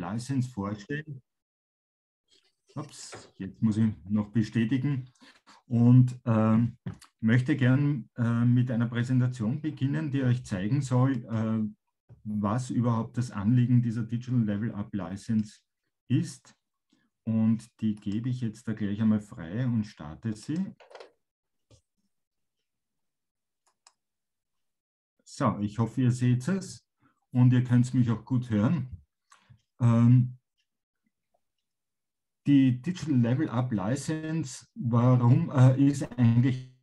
License vorstellen. Ups, jetzt muss ich noch bestätigen und äh, möchte gern äh, mit einer Präsentation beginnen, die euch zeigen soll, äh, was überhaupt das Anliegen dieser Digital Level Up License ist. Und die gebe ich jetzt da gleich einmal frei und starte sie. So, ich hoffe, ihr seht es und ihr könnt mich auch gut hören. Ähm, die Digital Level Up License, warum äh, ist eigentlich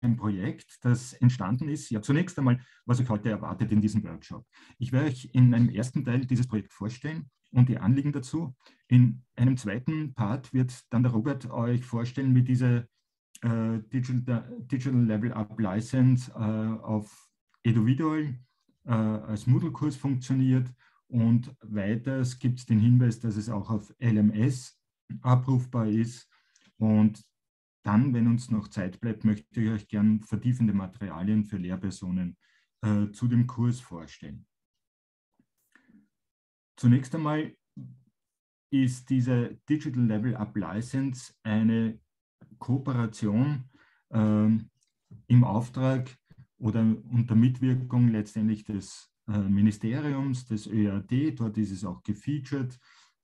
ein Projekt, das entstanden ist. Ja, zunächst einmal, was euch heute erwartet in diesem Workshop. Ich werde euch in einem ersten Teil dieses Projekt vorstellen und die Anliegen dazu. In einem zweiten Part wird dann der Robert euch vorstellen, wie diese äh, Digital, Digital Level Up License äh, auf Eduvidol äh, als Moodle-Kurs funktioniert und weiters gibt es den Hinweis, dass es auch auf LMS abrufbar ist und dann, wenn uns noch Zeit bleibt, möchte ich euch gern vertiefende Materialien für Lehrpersonen äh, zu dem Kurs vorstellen. Zunächst einmal ist diese Digital Level Up License eine Kooperation äh, im Auftrag oder unter Mitwirkung letztendlich des äh, Ministeriums, des ÖAD. Dort ist es auch gefeatured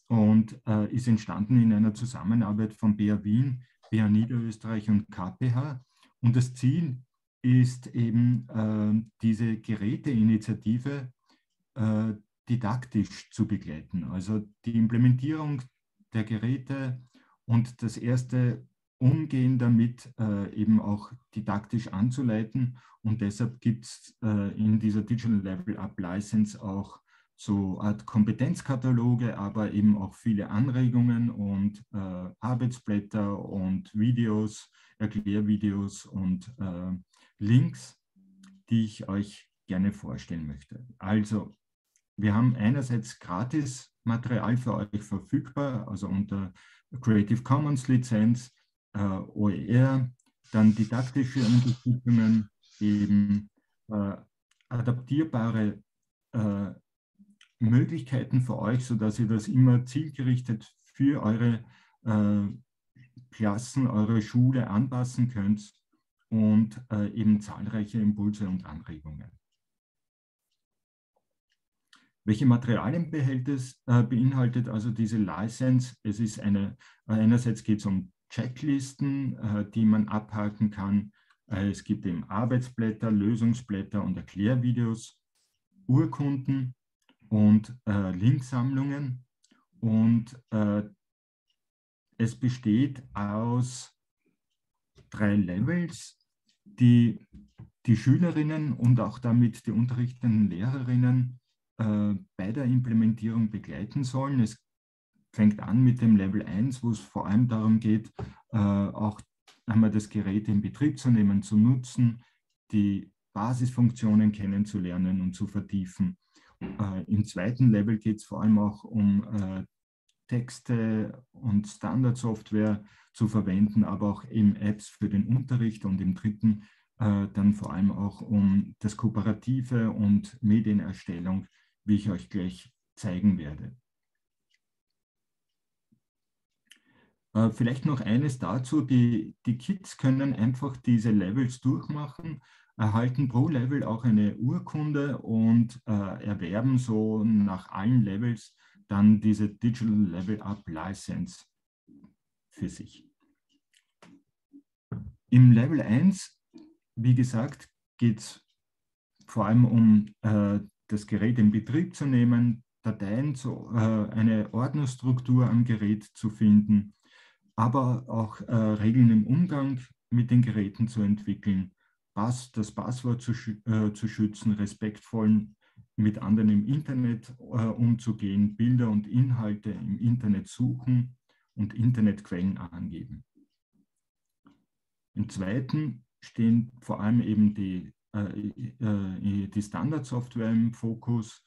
und äh, ist entstanden in einer Zusammenarbeit von BA Wien, BA Niederösterreich und KPH. Und das Ziel ist eben äh, diese Geräteinitiative äh, didaktisch zu begleiten. Also die Implementierung der Geräte und das erste Umgehen damit äh, eben auch didaktisch anzuleiten. Und deshalb gibt es äh, in dieser Digital Level Up License auch so Art Kompetenzkataloge, aber eben auch viele Anregungen und äh, Arbeitsblätter und Videos, Erklärvideos und äh, Links, die ich euch gerne vorstellen möchte. Also, wir haben einerseits gratis Material für euch verfügbar, also unter Creative Commons Lizenz, äh, OER, dann didaktische Unterstützungen, eben äh, adaptierbare äh, Möglichkeiten für euch, sodass ihr das immer zielgerichtet für eure äh, Klassen, eure Schule anpassen könnt und äh, eben zahlreiche Impulse und Anregungen. Welche Materialien behält es, äh, beinhaltet also diese License? Es ist eine, einerseits geht es um Checklisten, äh, die man abhaken kann. Äh, es gibt eben Arbeitsblätter, Lösungsblätter und Erklärvideos, Urkunden, und äh, Linksammlungen. Und äh, es besteht aus drei Levels, die die Schülerinnen und auch damit die unterrichtenden Lehrerinnen bei der Implementierung begleiten sollen. Es fängt an mit dem Level 1, wo es vor allem darum geht, äh, auch einmal das Gerät in Betrieb zu nehmen, zu nutzen, die Basisfunktionen kennenzulernen und zu vertiefen. Äh, Im zweiten Level geht es vor allem auch um äh, Texte und Standardsoftware zu verwenden, aber auch eben Apps für den Unterricht und im dritten äh, dann vor allem auch um das Kooperative und Medienerstellung, wie ich euch gleich zeigen werde. Äh, vielleicht noch eines dazu, die, die Kids können einfach diese Levels durchmachen erhalten pro Level auch eine Urkunde und äh, erwerben so nach allen Levels dann diese Digital Level Up License für sich. Im Level 1, wie gesagt, geht es vor allem um äh, das Gerät in Betrieb zu nehmen, Dateien, zu, äh, eine Ordnerstruktur am Gerät zu finden, aber auch äh, Regeln im Umgang mit den Geräten zu entwickeln Pass, das Passwort zu, äh, zu schützen, respektvoll mit anderen im Internet äh, umzugehen, Bilder und Inhalte im Internet suchen und Internetquellen angeben. Im zweiten stehen vor allem eben die, äh, äh die Standardsoftware im Fokus,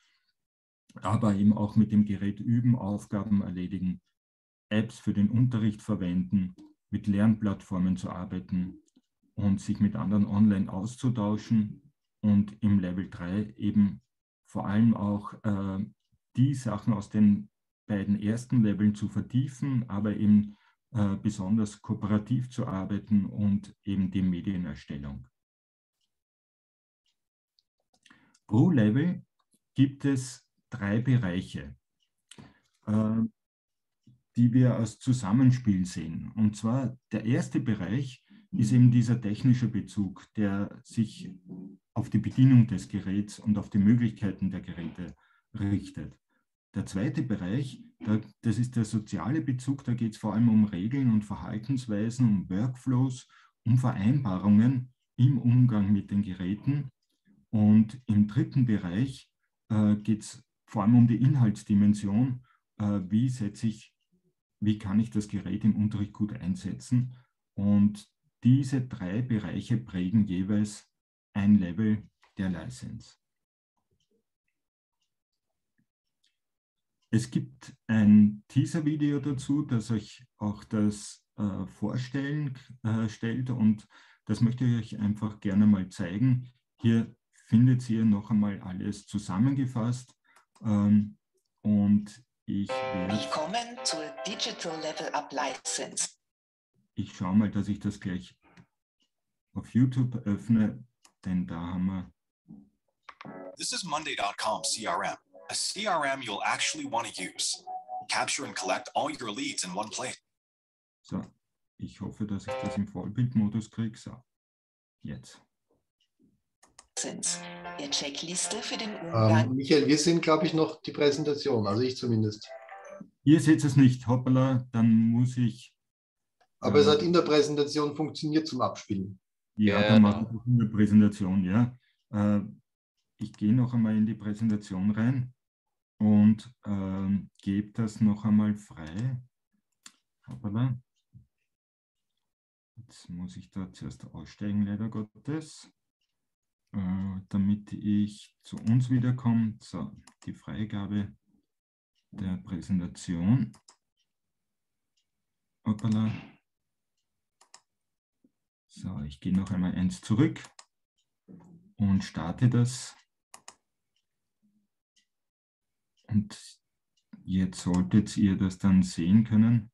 aber eben auch mit dem Gerät üben, Aufgaben erledigen, Apps für den Unterricht verwenden, mit Lernplattformen zu arbeiten, und sich mit anderen online auszutauschen und im Level 3 eben vor allem auch äh, die Sachen aus den beiden ersten Leveln zu vertiefen, aber eben äh, besonders kooperativ zu arbeiten und eben die Medienerstellung. Pro Level gibt es drei Bereiche, äh, die wir als Zusammenspiel sehen. Und zwar der erste Bereich ist eben dieser technische Bezug, der sich auf die Bedienung des Geräts und auf die Möglichkeiten der Geräte richtet. Der zweite Bereich, das ist der soziale Bezug, da geht es vor allem um Regeln und Verhaltensweisen, um Workflows, um Vereinbarungen im Umgang mit den Geräten. Und im dritten Bereich äh, geht es vor allem um die Inhaltsdimension, äh, wie setze ich, wie kann ich das Gerät im Unterricht gut einsetzen. Und diese drei Bereiche prägen jeweils ein Level der License. Es gibt ein Teaser-Video dazu, das euch auch das äh, vorstellen äh, stellt und das möchte ich euch einfach gerne mal zeigen. Hier findet ihr noch einmal alles zusammengefasst ähm, und ich. Willkommen zur Digital Level Up License. Ich schaue mal, dass ich das gleich auf YouTube öffne, denn da haben wir... This is Monday.com CRM. a CRM you'll actually want to use. Capture and collect all your leads in one place. So, ich hoffe, dass ich das im Vollbildmodus kriege. So, jetzt. Der Checkliste für den Umgang. Ähm, Michael, wir sehen, glaube ich, noch die Präsentation, also ich zumindest. Ihr seht es nicht, hoppala, dann muss ich. Aber äh, es hat in der Präsentation funktioniert zum Abspielen. Ja, ja dann mache ich in der Präsentation, ja. Äh, ich gehe noch einmal in die Präsentation rein und ähm, gebe das noch einmal frei. Hoppala. Jetzt muss ich da zuerst aussteigen, leider Gottes, äh, damit ich zu uns wiederkomme. So, die Freigabe der Präsentation. Hoppala. So, ich gehe noch einmal eins zurück und starte das. Und jetzt solltet ihr das dann sehen können.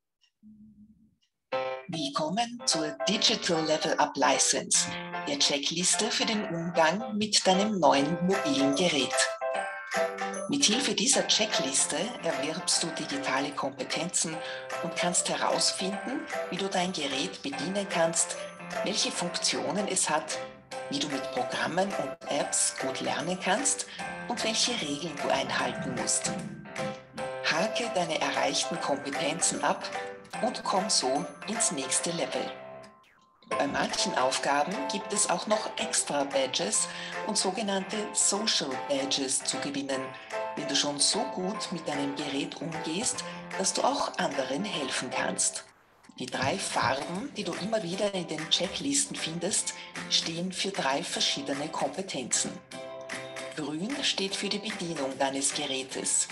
Willkommen zur Digital Level Up License, der Checkliste für den Umgang mit deinem neuen mobilen Gerät. Mithilfe dieser Checkliste erwirbst du digitale Kompetenzen und kannst herausfinden, wie du dein Gerät bedienen kannst, welche Funktionen es hat, wie du mit Programmen und Apps gut lernen kannst und welche Regeln du einhalten musst. Hake deine erreichten Kompetenzen ab und komm so ins nächste Level. Bei manchen Aufgaben gibt es auch noch extra Badges und sogenannte Social Badges zu gewinnen, wenn du schon so gut mit deinem Gerät umgehst, dass du auch anderen helfen kannst. Die drei Farben, die du immer wieder in den Checklisten findest, stehen für drei verschiedene Kompetenzen. Grün steht für die Bedienung deines Gerätes,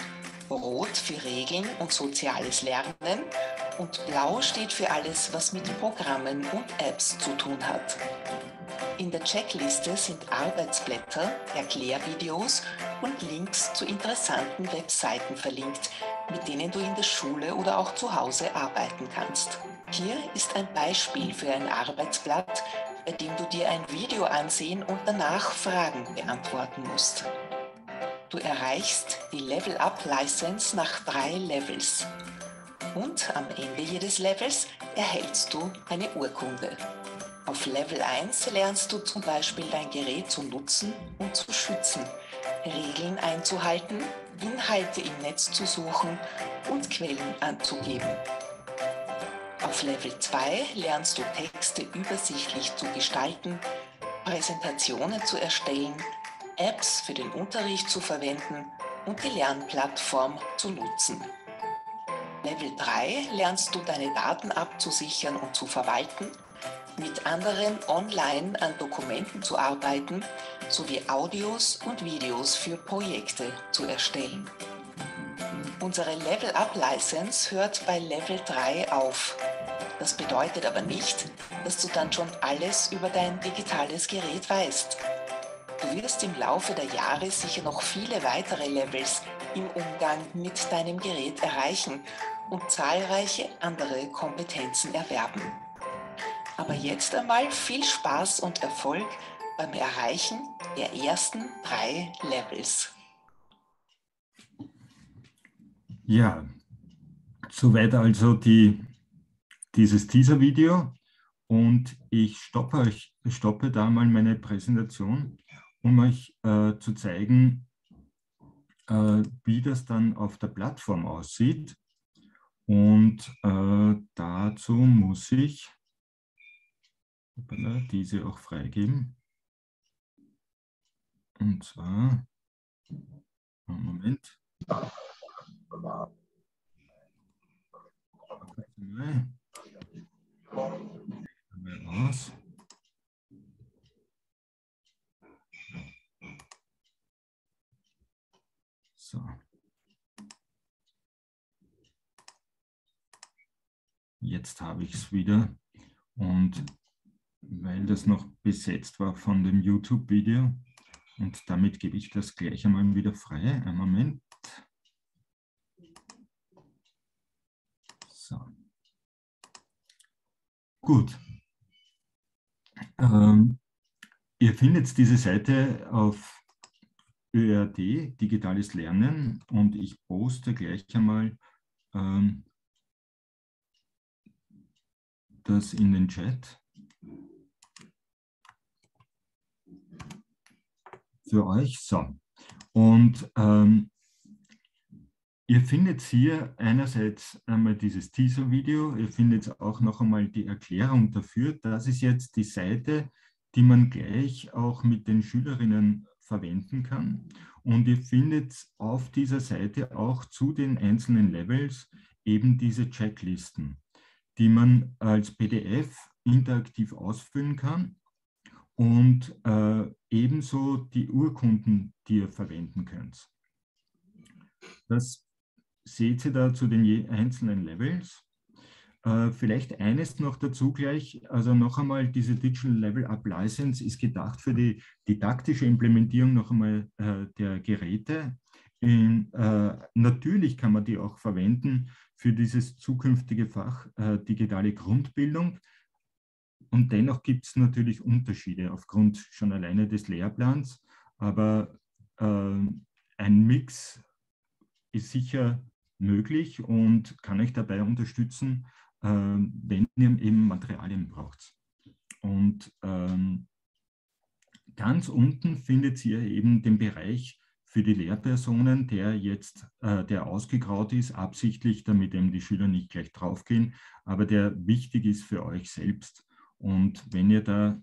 Rot für Regeln und soziales Lernen und Blau steht für alles, was mit Programmen und Apps zu tun hat. In der Checkliste sind Arbeitsblätter, Erklärvideos und Links zu interessanten Webseiten verlinkt, mit denen du in der Schule oder auch zu Hause arbeiten kannst. Hier ist ein Beispiel für ein Arbeitsblatt, bei dem du dir ein Video ansehen und danach Fragen beantworten musst. Du erreichst die Level Up License nach drei Levels. Und am Ende jedes Levels erhältst du eine Urkunde. Auf Level 1 lernst du zum Beispiel dein Gerät zu nutzen und zu schützen, Regeln einzuhalten, Inhalte im Netz zu suchen und Quellen anzugeben. Auf Level 2 lernst du Texte übersichtlich zu gestalten, Präsentationen zu erstellen, Apps für den Unterricht zu verwenden und die Lernplattform zu nutzen. Level 3 lernst du deine Daten abzusichern und zu verwalten, mit anderen online an Dokumenten zu arbeiten sowie Audios und Videos für Projekte zu erstellen. Unsere Level Up License hört bei Level 3 auf. Das bedeutet aber nicht, dass du dann schon alles über dein digitales Gerät weißt. Du wirst im Laufe der Jahre sicher noch viele weitere Levels im Umgang mit deinem Gerät erreichen und zahlreiche andere Kompetenzen erwerben. Aber jetzt einmal viel Spaß und Erfolg beim Erreichen der ersten drei Levels. Ja, soweit also die, dieses Teaser-Video und ich stoppe, euch, stoppe da mal meine Präsentation, um euch äh, zu zeigen, äh, wie das dann auf der Plattform aussieht. Und äh, dazu muss ich diese auch freigeben. Und zwar, Moment. Aus. So. Jetzt habe ich es wieder und weil das noch besetzt war von dem YouTube-Video und damit gebe ich das gleich einmal wieder frei. Einen Moment. So. Gut. Ähm, ihr findet diese Seite auf ÖRD, Digitales Lernen, und ich poste gleich einmal ähm, das in den Chat. Für euch. So. Und ähm, ihr findet hier einerseits einmal dieses Teaser-Video, ihr findet auch noch einmal die Erklärung dafür. Das ist jetzt die Seite, die man gleich auch mit den Schülerinnen verwenden kann. Und ihr findet auf dieser Seite auch zu den einzelnen Levels eben diese Checklisten die man als PDF interaktiv ausfüllen kann und äh, ebenso die Urkunden, die ihr verwenden könnt. Das seht ihr da zu den einzelnen Levels. Äh, vielleicht eines noch dazu gleich, also noch einmal, diese Digital Level Up License ist gedacht für die didaktische Implementierung noch einmal äh, der Geräte. In, äh, natürlich kann man die auch verwenden für dieses zukünftige Fach äh, digitale Grundbildung. Und dennoch gibt es natürlich Unterschiede aufgrund schon alleine des Lehrplans. Aber äh, ein Mix ist sicher möglich und kann euch dabei unterstützen, äh, wenn ihr eben Materialien braucht. Und ähm, ganz unten findet ihr eben den Bereich für die Lehrpersonen, der jetzt, äh, der ausgegraut ist, absichtlich, damit eben die Schüler nicht gleich draufgehen, aber der wichtig ist für euch selbst. Und wenn ihr da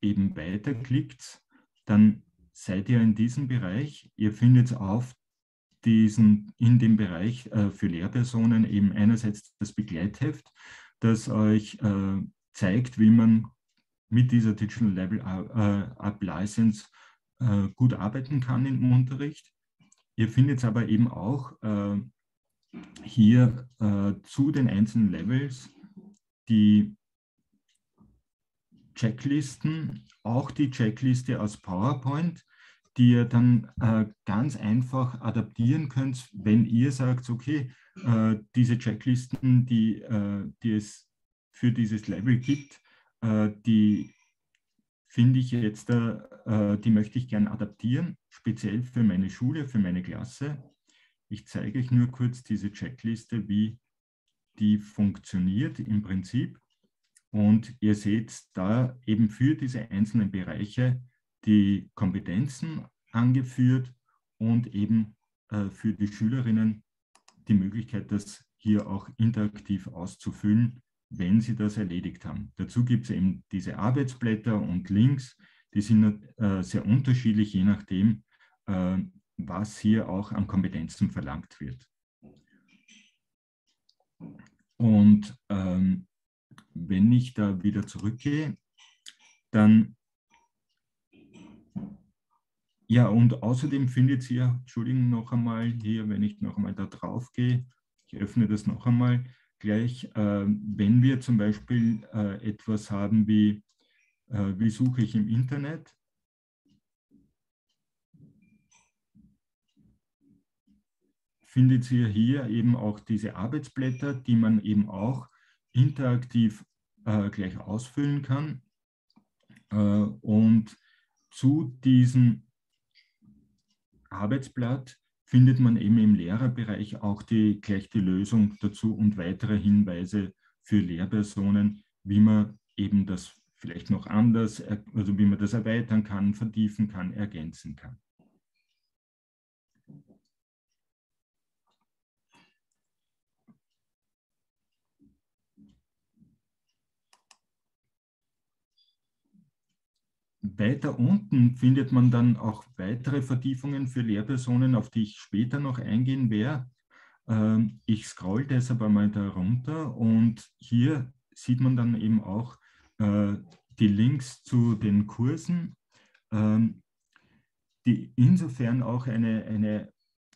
eben weiterklickt, dann seid ihr in diesem Bereich. Ihr findet auf diesen, in dem Bereich äh, für Lehrpersonen eben einerseits das Begleitheft, das euch äh, zeigt, wie man mit dieser Digital Level äh, Up License äh, gut arbeiten kann im Unterricht. Ihr findet aber eben auch äh, hier äh, zu den einzelnen Levels die Checklisten, auch die Checkliste aus PowerPoint, die ihr dann äh, ganz einfach adaptieren könnt, wenn ihr sagt, okay, äh, diese Checklisten, die, äh, die es für dieses Level gibt, die finde ich jetzt, äh, die möchte ich gern adaptieren, speziell für meine Schule, für meine Klasse. Ich zeige euch nur kurz diese Checkliste, wie die funktioniert im Prinzip. Und ihr seht da eben für diese einzelnen Bereiche die Kompetenzen angeführt und eben äh, für die Schülerinnen die Möglichkeit, das hier auch interaktiv auszufüllen wenn Sie das erledigt haben. Dazu gibt es eben diese Arbeitsblätter und Links, die sind äh, sehr unterschiedlich, je nachdem, äh, was hier auch an Kompetenzen verlangt wird. Und ähm, wenn ich da wieder zurückgehe, dann, ja, und außerdem findet ihr, Entschuldigung, noch einmal hier, wenn ich noch einmal da drauf gehe, ich öffne das noch einmal gleich, äh, wenn wir zum Beispiel äh, etwas haben wie, äh, wie suche ich im Internet, findet ihr hier eben auch diese Arbeitsblätter, die man eben auch interaktiv äh, gleich ausfüllen kann. Äh, und zu diesen Arbeitsblatt findet man eben im Lehrerbereich auch die, gleich die Lösung dazu und weitere Hinweise für Lehrpersonen, wie man eben das vielleicht noch anders, also wie man das erweitern kann, vertiefen kann, ergänzen kann. Weiter unten findet man dann auch weitere Vertiefungen für Lehrpersonen, auf die ich später noch eingehen werde. Ähm, ich scroll deshalb einmal da runter und hier sieht man dann eben auch äh, die Links zu den Kursen, ähm, die insofern auch eine, eine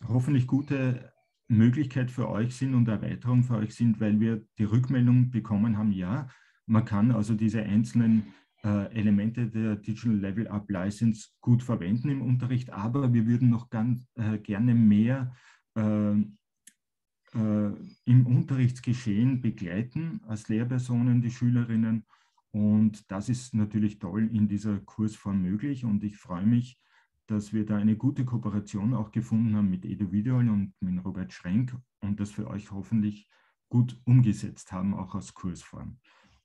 hoffentlich gute Möglichkeit für euch sind und Erweiterung für euch sind, weil wir die Rückmeldung bekommen haben, ja, man kann also diese einzelnen Elemente der Digital Level Up License gut verwenden im Unterricht, aber wir würden noch ganz äh, gerne mehr äh, äh, im Unterrichtsgeschehen begleiten als Lehrpersonen, die Schülerinnen. Und das ist natürlich toll in dieser Kursform möglich. Und ich freue mich, dass wir da eine gute Kooperation auch gefunden haben mit EduVisual und mit Robert Schrenk und das für euch hoffentlich gut umgesetzt haben, auch als Kursform.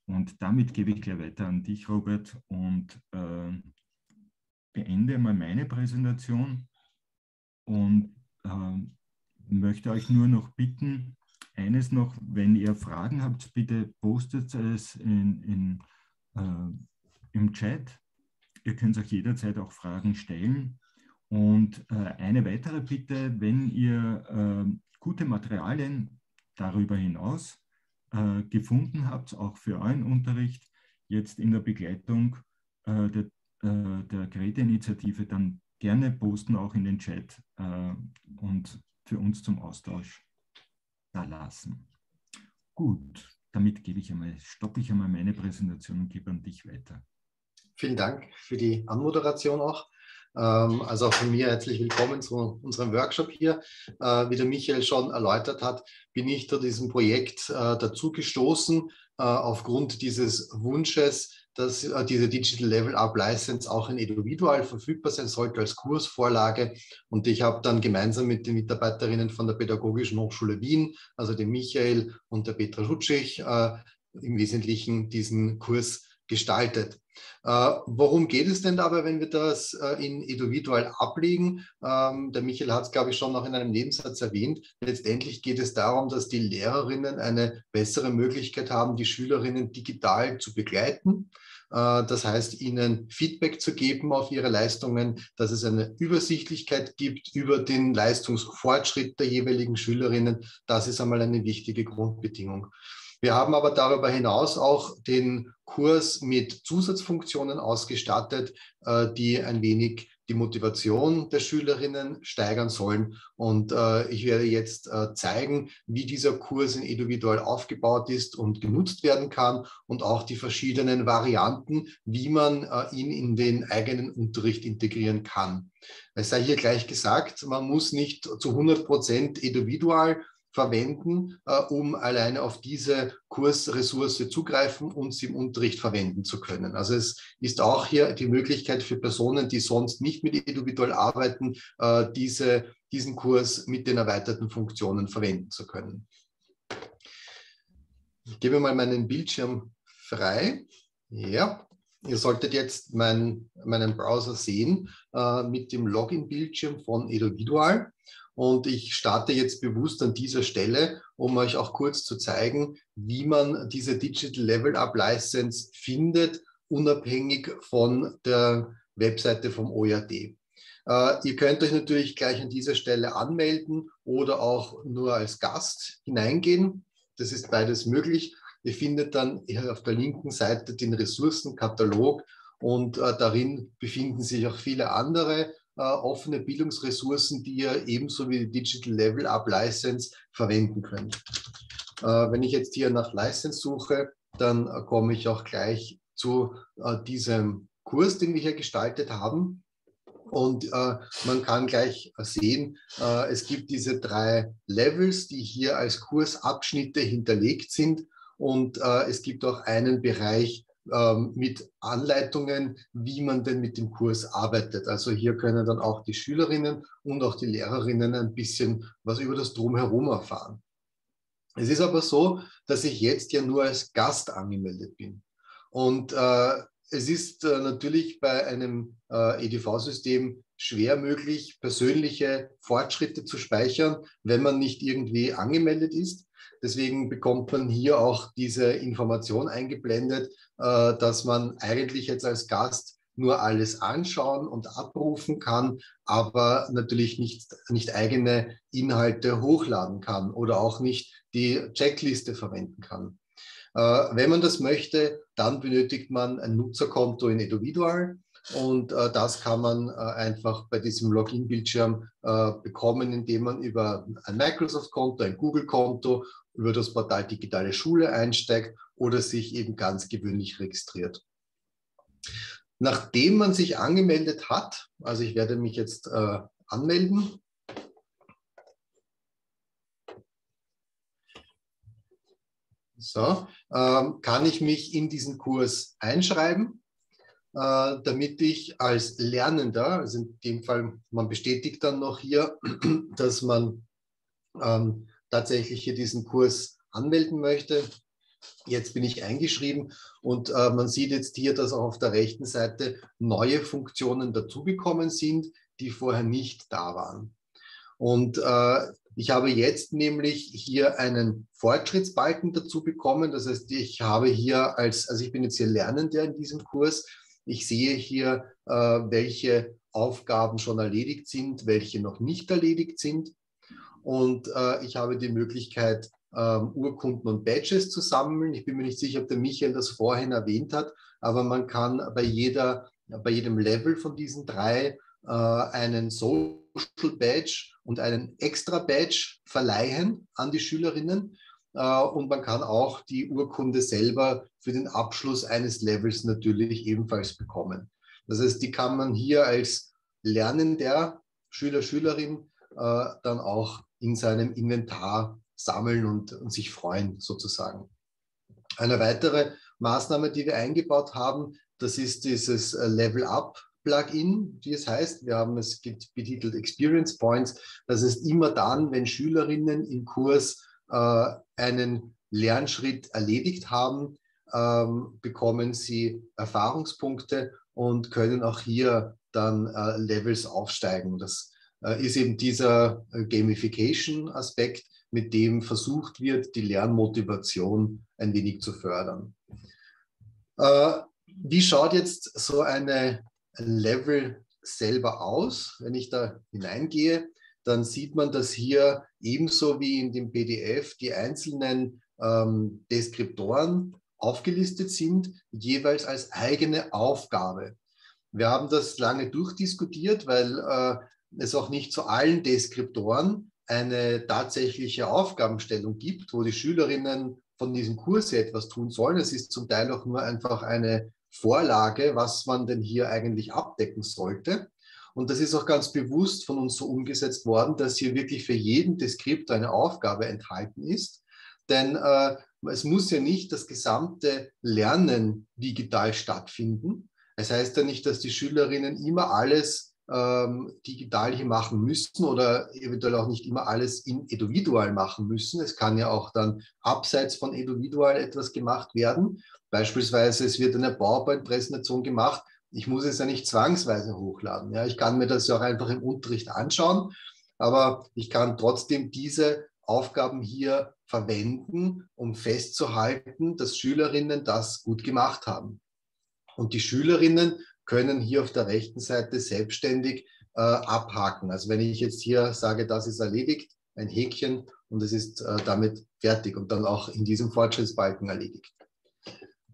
Und damit gebe ich gleich weiter an dich, Robert, und äh, beende mal meine Präsentation und äh, möchte euch nur noch bitten, eines noch, wenn ihr Fragen habt, bitte postet es in, in, äh, im Chat. Ihr könnt euch jederzeit auch Fragen stellen. Und äh, eine weitere Bitte, wenn ihr äh, gute Materialien darüber hinaus äh, gefunden habt, auch für euren Unterricht, jetzt in der Begleitung äh, der, äh, der Geräteinitiative, dann gerne posten auch in den Chat äh, und für uns zum Austausch da lassen. Gut, damit gebe ich einmal, stoppe ich einmal meine Präsentation und gebe an dich weiter. Vielen Dank für die Anmoderation auch. Ähm, also auch von mir herzlich willkommen zu unserem Workshop hier. Äh, wie der Michael schon erläutert hat, bin ich zu diesem Projekt äh, dazu gestoßen, äh, aufgrund dieses Wunsches, dass diese Digital Level Up License auch in individual verfügbar sein sollte als Kursvorlage. Und ich habe dann gemeinsam mit den Mitarbeiterinnen von der Pädagogischen Hochschule Wien, also dem Michael und der Petra Schutschig, im Wesentlichen diesen Kurs gestaltet. Äh, worum geht es denn dabei, wenn wir das äh, in individual ablegen? Ähm, der Michael hat es, glaube ich, schon noch in einem Nebensatz erwähnt. Letztendlich geht es darum, dass die Lehrerinnen eine bessere Möglichkeit haben, die Schülerinnen digital zu begleiten. Äh, das heißt, ihnen Feedback zu geben auf ihre Leistungen, dass es eine Übersichtlichkeit gibt über den Leistungsfortschritt der jeweiligen Schülerinnen. Das ist einmal eine wichtige Grundbedingung. Wir haben aber darüber hinaus auch den Kurs mit Zusatzfunktionen ausgestattet, äh, die ein wenig die Motivation der Schülerinnen steigern sollen. Und äh, ich werde jetzt äh, zeigen, wie dieser Kurs in individuell aufgebaut ist und genutzt werden kann und auch die verschiedenen Varianten, wie man ihn in den eigenen Unterricht integrieren kann. Es sei hier gleich gesagt, man muss nicht zu 100 Prozent individual verwenden, äh, um alleine auf diese Kursressource zugreifen und sie im Unterricht verwenden zu können. Also es ist auch hier die Möglichkeit für Personen, die sonst nicht mit individuell arbeiten, äh, diese, diesen Kurs mit den erweiterten Funktionen verwenden zu können. Ich gebe mal meinen Bildschirm frei. Ja, ihr solltet jetzt mein, meinen Browser sehen äh, mit dem Login-Bildschirm von Eduvidual. Und ich starte jetzt bewusst an dieser Stelle, um euch auch kurz zu zeigen, wie man diese Digital Level Up License findet, unabhängig von der Webseite vom OJD. Äh, ihr könnt euch natürlich gleich an dieser Stelle anmelden oder auch nur als Gast hineingehen. Das ist beides möglich. Ihr findet dann auf der linken Seite den Ressourcenkatalog und äh, darin befinden sich auch viele andere offene Bildungsressourcen, die ihr ebenso wie die Digital Level Up License verwenden könnt. Äh, wenn ich jetzt hier nach License suche, dann äh, komme ich auch gleich zu äh, diesem Kurs, den wir hier gestaltet haben. Und äh, man kann gleich sehen, äh, es gibt diese drei Levels, die hier als Kursabschnitte hinterlegt sind. Und äh, es gibt auch einen Bereich mit Anleitungen, wie man denn mit dem Kurs arbeitet. Also hier können dann auch die Schülerinnen und auch die Lehrerinnen ein bisschen was über das Drumherum erfahren. Es ist aber so, dass ich jetzt ja nur als Gast angemeldet bin. Und äh, es ist äh, natürlich bei einem äh, EDV-System schwer möglich, persönliche Fortschritte zu speichern, wenn man nicht irgendwie angemeldet ist. Deswegen bekommt man hier auch diese Information eingeblendet, äh, dass man eigentlich jetzt als Gast nur alles anschauen und abrufen kann, aber natürlich nicht, nicht eigene Inhalte hochladen kann oder auch nicht die Checkliste verwenden kann. Äh, wenn man das möchte, dann benötigt man ein Nutzerkonto in Eduvidual und äh, das kann man äh, einfach bei diesem Login-Bildschirm bekommen, indem man über ein Microsoft-Konto, ein Google-Konto, über das Portal Digitale Schule einsteigt oder sich eben ganz gewöhnlich registriert. Nachdem man sich angemeldet hat, also ich werde mich jetzt äh, anmelden, So, ähm, kann ich mich in diesen Kurs einschreiben, äh, damit ich als Lernender, also in dem Fall, man bestätigt dann noch hier, dass man ähm, tatsächlich hier diesen Kurs anmelden möchte. Jetzt bin ich eingeschrieben und äh, man sieht jetzt hier, dass auch auf der rechten Seite neue Funktionen dazugekommen sind, die vorher nicht da waren. Und äh, ich habe jetzt nämlich hier einen Fortschrittsbalken dazu bekommen. Das heißt, ich habe hier als, also ich bin jetzt hier Lernender in diesem Kurs. Ich sehe hier, äh, welche Aufgaben schon erledigt sind, welche noch nicht erledigt sind. Und äh, ich habe die Möglichkeit, ähm, Urkunden und Badges zu sammeln. Ich bin mir nicht sicher, ob der Michael das vorhin erwähnt hat, aber man kann bei, jeder, bei jedem Level von diesen drei äh, einen Social Badge und einen extra Badge verleihen an die Schülerinnen. Äh, und man kann auch die Urkunde selber für den Abschluss eines Levels natürlich ebenfalls bekommen. Das heißt, die kann man hier als Lernender, Schüler, Schülerin äh, dann auch in seinem Inventar sammeln und, und sich freuen sozusagen. Eine weitere Maßnahme, die wir eingebaut haben, das ist dieses äh, Level Up Plugin, wie es heißt. Wir haben es betitelt Experience Points. Das ist immer dann, wenn Schülerinnen im Kurs äh, einen Lernschritt erledigt haben, ähm, bekommen sie Erfahrungspunkte und können auch hier dann äh, Levels aufsteigen. Das äh, ist eben dieser äh, Gamification-Aspekt, mit dem versucht wird, die Lernmotivation ein wenig zu fördern. Äh, wie schaut jetzt so eine Level selber aus. Wenn ich da hineingehe, dann sieht man, dass hier ebenso wie in dem PDF die einzelnen ähm, Deskriptoren aufgelistet sind, jeweils als eigene Aufgabe. Wir haben das lange durchdiskutiert, weil äh, es auch nicht zu allen Deskriptoren eine tatsächliche Aufgabenstellung gibt, wo die Schülerinnen von diesem Kurs etwas tun sollen. Es ist zum Teil auch nur einfach eine Vorlage, was man denn hier eigentlich abdecken sollte. Und das ist auch ganz bewusst von uns so umgesetzt worden, dass hier wirklich für jeden Deskriptor eine Aufgabe enthalten ist. Denn äh, es muss ja nicht das gesamte Lernen digital stattfinden. Es heißt ja nicht, dass die Schülerinnen immer alles ähm, digital hier machen müssen oder eventuell auch nicht immer alles in Eduvidual machen müssen. Es kann ja auch dann abseits von Eduvidual etwas gemacht werden. Beispielsweise, es wird eine PowerPoint-Präsentation gemacht. Ich muss es ja nicht zwangsweise hochladen. Ja, ich kann mir das ja auch einfach im Unterricht anschauen, aber ich kann trotzdem diese Aufgaben hier verwenden, um festzuhalten, dass Schülerinnen das gut gemacht haben. Und die Schülerinnen können hier auf der rechten Seite selbstständig äh, abhaken. Also wenn ich jetzt hier sage, das ist erledigt, ein Häkchen und es ist äh, damit fertig und dann auch in diesem Fortschrittsbalken erledigt.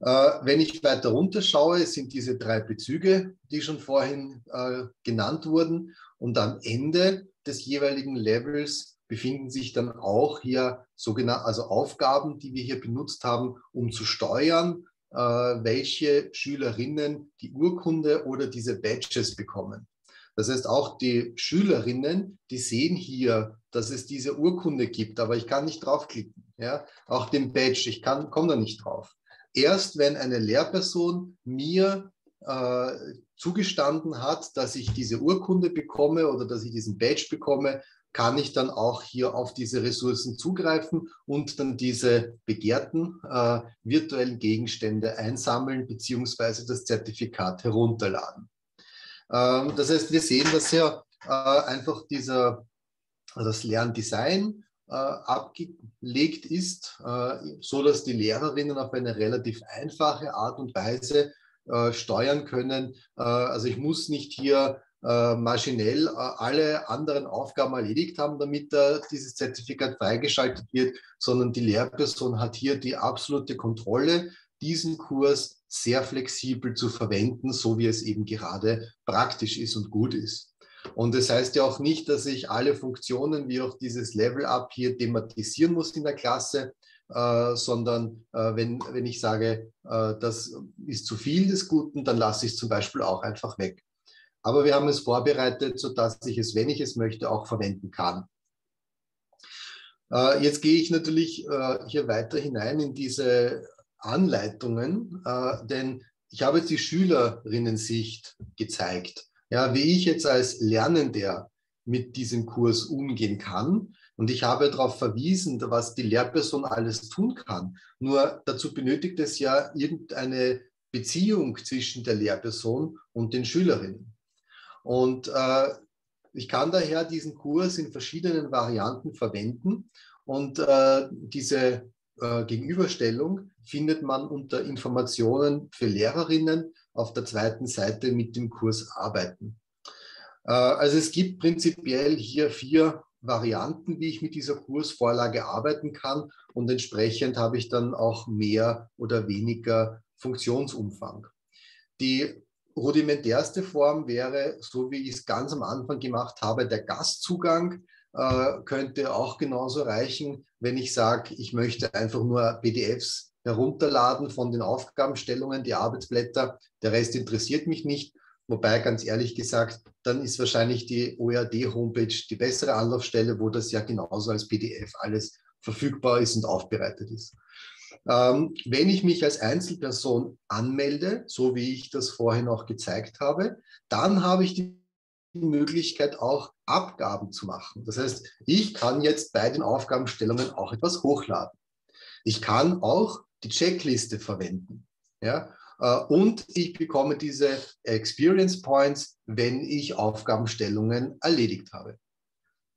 Äh, wenn ich weiter runter schaue, sind diese drei Bezüge, die schon vorhin äh, genannt wurden. Und am Ende des jeweiligen Levels befinden sich dann auch hier sogenannte, also Aufgaben, die wir hier benutzt haben, um zu steuern, äh, welche Schülerinnen die Urkunde oder diese Badges bekommen. Das heißt, auch die Schülerinnen, die sehen hier, dass es diese Urkunde gibt, aber ich kann nicht draufklicken. Ja? Auch den Badge, ich komme da nicht drauf. Erst wenn eine Lehrperson mir äh, zugestanden hat, dass ich diese Urkunde bekomme oder dass ich diesen Badge bekomme, kann ich dann auch hier auf diese Ressourcen zugreifen und dann diese begehrten äh, virtuellen Gegenstände einsammeln beziehungsweise das Zertifikat herunterladen. Ähm, das heißt, wir sehen, dass ja äh, einfach dieser, das Lerndesign abgelegt ist, äh, so dass die Lehrerinnen auf eine relativ einfache Art und Weise äh, steuern können. Äh, also ich muss nicht hier äh, maschinell äh, alle anderen Aufgaben erledigt haben, damit äh, dieses Zertifikat freigeschaltet wird, sondern die Lehrperson hat hier die absolute Kontrolle, diesen Kurs sehr flexibel zu verwenden, so wie es eben gerade praktisch ist und gut ist. Und das heißt ja auch nicht, dass ich alle Funktionen wie auch dieses Level-Up hier thematisieren muss in der Klasse, äh, sondern äh, wenn, wenn ich sage, äh, das ist zu viel des Guten, dann lasse ich es zum Beispiel auch einfach weg. Aber wir haben es vorbereitet, sodass ich es, wenn ich es möchte, auch verwenden kann. Äh, jetzt gehe ich natürlich äh, hier weiter hinein in diese Anleitungen, äh, denn ich habe jetzt die Schülerinnen-Sicht gezeigt, ja, wie ich jetzt als Lernender mit diesem Kurs umgehen kann. Und ich habe darauf verwiesen, was die Lehrperson alles tun kann. Nur dazu benötigt es ja irgendeine Beziehung zwischen der Lehrperson und den Schülerinnen. Und äh, ich kann daher diesen Kurs in verschiedenen Varianten verwenden. Und äh, diese äh, Gegenüberstellung findet man unter Informationen für Lehrerinnen auf der zweiten Seite mit dem Kurs Arbeiten. Äh, also es gibt prinzipiell hier vier Varianten, wie ich mit dieser Kursvorlage arbeiten kann und entsprechend habe ich dann auch mehr oder weniger Funktionsumfang. Die rudimentärste Form wäre, so wie ich es ganz am Anfang gemacht habe, der Gastzugang äh, könnte auch genauso reichen, wenn ich sage, ich möchte einfach nur PDFs herunterladen von den Aufgabenstellungen, die Arbeitsblätter, der Rest interessiert mich nicht. Wobei, ganz ehrlich gesagt, dann ist wahrscheinlich die OERD-Homepage die bessere Anlaufstelle, wo das ja genauso als PDF alles verfügbar ist und aufbereitet ist. Ähm, wenn ich mich als Einzelperson anmelde, so wie ich das vorhin auch gezeigt habe, dann habe ich die Möglichkeit auch Abgaben zu machen. Das heißt, ich kann jetzt bei den Aufgabenstellungen auch etwas hochladen. Ich kann auch die Checkliste verwenden. Ja? Äh, und ich bekomme diese Experience Points, wenn ich Aufgabenstellungen erledigt habe.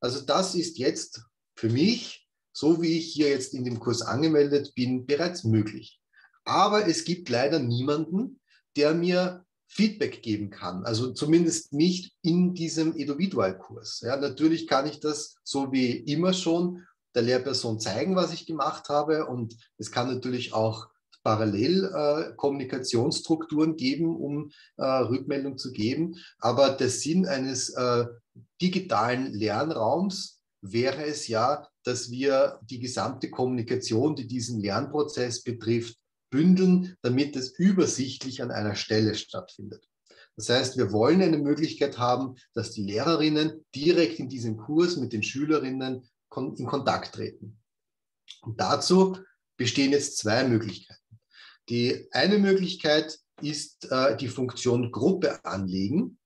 Also das ist jetzt für mich so wie ich hier jetzt in dem Kurs angemeldet bin, bereits möglich. Aber es gibt leider niemanden, der mir Feedback geben kann. Also zumindest nicht in diesem Individualkurs. Ja, natürlich kann ich das so wie immer schon der Lehrperson zeigen, was ich gemacht habe. Und es kann natürlich auch parallel äh, Kommunikationsstrukturen geben, um äh, Rückmeldung zu geben. Aber der Sinn eines äh, digitalen Lernraums wäre es ja, dass wir die gesamte Kommunikation, die diesen Lernprozess betrifft, bündeln, damit es übersichtlich an einer Stelle stattfindet. Das heißt, wir wollen eine Möglichkeit haben, dass die Lehrerinnen direkt in diesem Kurs mit den Schülerinnen in Kontakt treten. Und dazu bestehen jetzt zwei Möglichkeiten. Die eine Möglichkeit ist äh, die Funktion Gruppe anlegen.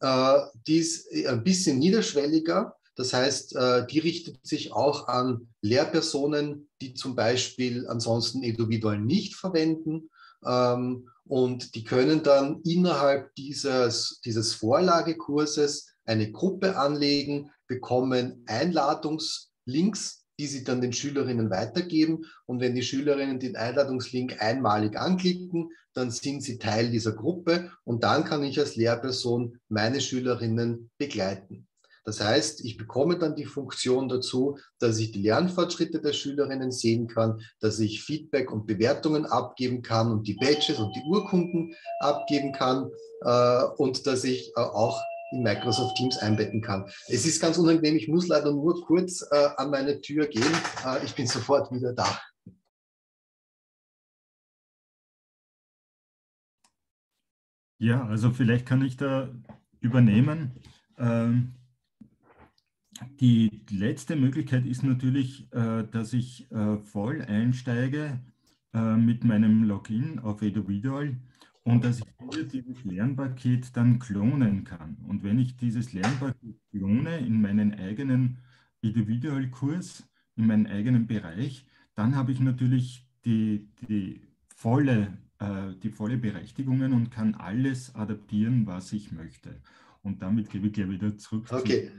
Äh, die ist ein bisschen niederschwelliger, das heißt, äh, die richtet sich auch an Lehrpersonen, die zum Beispiel ansonsten individuell nicht verwenden. Ähm, und die können dann innerhalb dieses, dieses Vorlagekurses eine Gruppe anlegen, bekommen Einladungslinks, die sie dann den Schülerinnen weitergeben. Und wenn die Schülerinnen den Einladungslink einmalig anklicken, dann sind sie Teil dieser Gruppe und dann kann ich als Lehrperson meine Schülerinnen begleiten. Das heißt, ich bekomme dann die Funktion dazu, dass ich die Lernfortschritte der Schülerinnen sehen kann, dass ich Feedback und Bewertungen abgeben kann und die Badges und die Urkunden abgeben kann äh, und dass ich äh, auch in Microsoft Teams einbetten kann. Es ist ganz unangenehm, ich muss leider nur kurz äh, an meine Tür gehen. Äh, ich bin sofort wieder da. Ja, also vielleicht kann ich da übernehmen. Ähm, die letzte Möglichkeit ist natürlich, äh, dass ich äh, voll einsteige äh, mit meinem Login auf Eduvidual und dass ich hier dieses Lernpaket dann klonen kann. Und wenn ich dieses Lernpaket klone in meinen eigenen Individualkurs, in meinen eigenen Bereich, dann habe ich natürlich die, die, volle, äh, die volle Berechtigungen und kann alles adaptieren, was ich möchte. Und damit gebe ich gleich wieder zurück. Okay.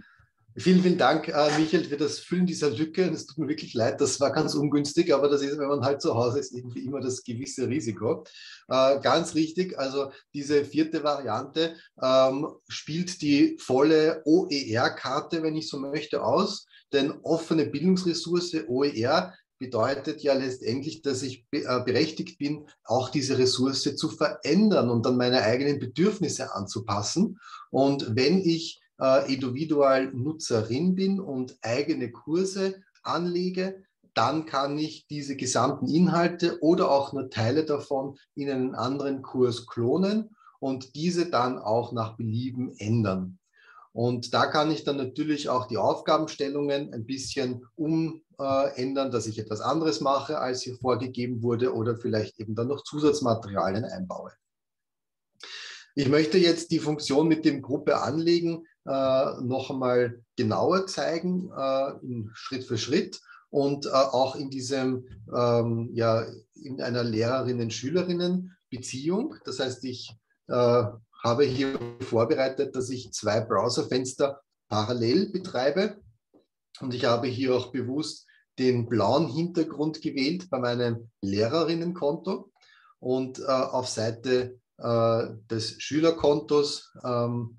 Vielen, vielen Dank, äh, Michael, für das Füllen dieser Lücke. Es tut mir wirklich leid, das war ganz ungünstig, aber das ist, wenn man halt zu Hause ist, irgendwie immer das gewisse Risiko. Äh, ganz richtig, also diese vierte Variante ähm, spielt die volle OER-Karte, wenn ich so möchte, aus. Denn offene Bildungsressource, OER, bedeutet ja letztendlich, dass ich äh, berechtigt bin, auch diese Ressource zu verändern und dann meine eigenen Bedürfnisse anzupassen. Und wenn ich äh, Individual-Nutzerin bin und eigene Kurse anlege, dann kann ich diese gesamten Inhalte oder auch nur Teile davon in einen anderen Kurs klonen und diese dann auch nach Belieben ändern. Und da kann ich dann natürlich auch die Aufgabenstellungen ein bisschen umändern, dass ich etwas anderes mache, als hier vorgegeben wurde oder vielleicht eben dann noch Zusatzmaterialien einbaue. Ich möchte jetzt die Funktion mit dem Gruppe anlegen äh, noch einmal genauer zeigen, äh, Schritt für Schritt und äh, auch in diesem, ähm, ja, in einer Lehrerinnen-Schülerinnen-Beziehung. Das heißt, ich äh, habe hier vorbereitet, dass ich zwei Browserfenster parallel betreibe. Und ich habe hier auch bewusst den blauen Hintergrund gewählt bei meinem Lehrerinnenkonto. Und äh, auf Seite äh, des Schülerkontos, ähm,